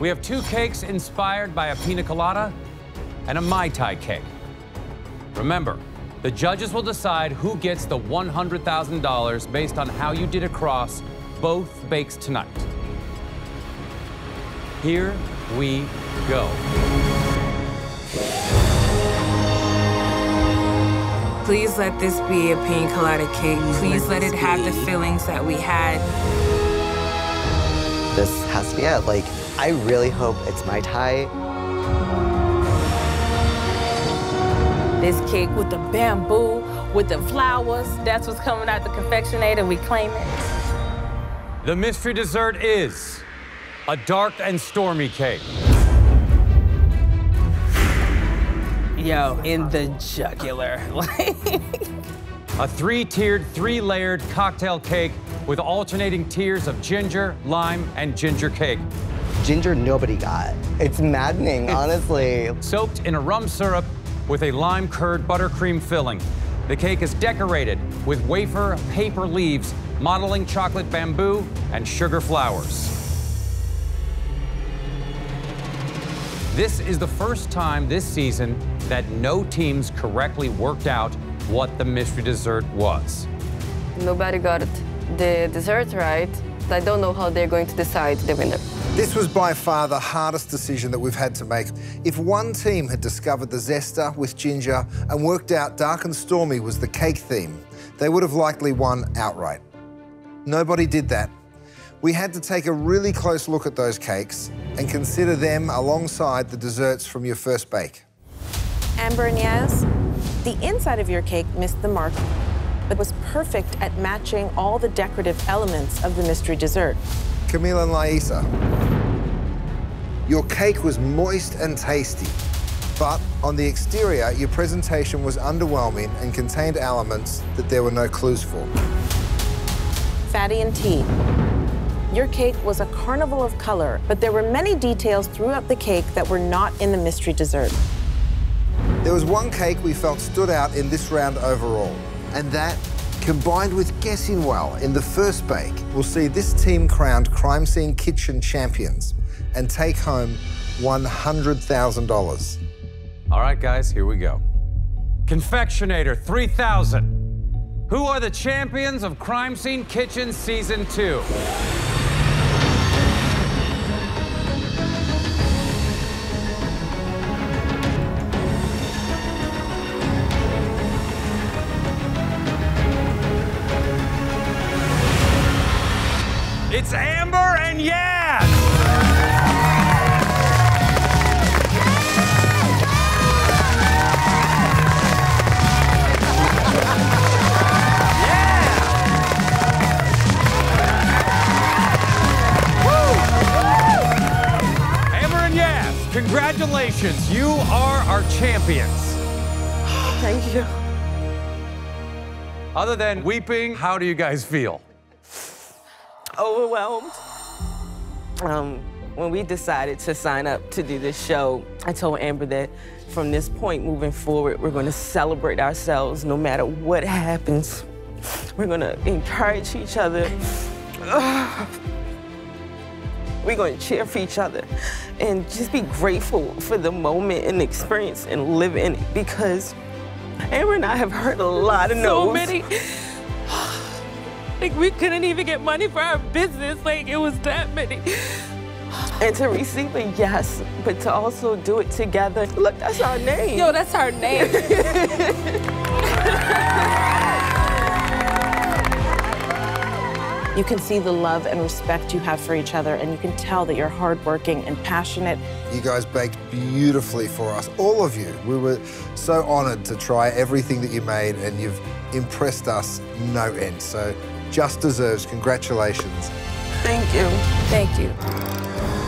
We have two cakes inspired by a pina colada and a Mai Tai cake. Remember, the judges will decide who gets the $100,000 based on how you did across both bakes tonight. Here we go. Please let this be a pina colada cake. Please let it have the fillings that we had. This has to be it. Like, I really hope it's Mai Tai. This cake with the bamboo, with the flowers, that's what's coming out the confectionator. We claim it. The mystery dessert is a dark and stormy cake. Yo, in the jugular. a three-tiered, three-layered cocktail cake with alternating tiers of ginger, lime, and ginger cake. Ginger nobody got. It's maddening, honestly. Soaked in a rum syrup with a lime curd buttercream filling. The cake is decorated with wafer paper leaves, modeling chocolate bamboo, and sugar flowers. This is the first time this season that no teams correctly worked out what the mystery dessert was. Nobody got the dessert right. I don't know how they're going to decide the winner. This was by far the hardest decision that we've had to make. If one team had discovered the zester with ginger and worked out dark and stormy was the cake theme, they would have likely won outright. Nobody did that. We had to take a really close look at those cakes and consider them alongside the desserts from your first bake. Amber and Yaz, the inside of your cake missed the mark, but was perfect at matching all the decorative elements of the mystery dessert. Camila and Laisa, your cake was moist and tasty, but on the exterior, your presentation was underwhelming and contained elements that there were no clues for. Fatty and T, your cake was a carnival of color, but there were many details throughout the cake that were not in the mystery dessert. There was one cake we felt stood out in this round overall, and that, combined with guessing well in the first bake, will see this team crowned Crime Scene Kitchen champions and take home $100,000. All right, guys, here we go. Confectionator 3000. Who are the champions of Crime Scene Kitchen Season 2? It's Amber and Yaz! Congratulations, you are our champions. Thank you. Other than weeping, how do you guys feel? Overwhelmed. Um, when we decided to sign up to do this show, I told Amber that from this point moving forward, we're going to celebrate ourselves no matter what happens. We're going to encourage each other. We're going to cheer for each other and just be grateful for the moment and experience and live in it because Amber and I have heard a lot of no's. So many. Like we couldn't even get money for our business. Like it was that many. And to receive a yes, but to also do it together. Look, that's our name. Yo, that's our name. You can see the love and respect you have for each other, and you can tell that you're hardworking and passionate. You guys baked beautifully for us, all of you. We were so honored to try everything that you made, and you've impressed us no end. So just deserves congratulations. Thank you. Thank you.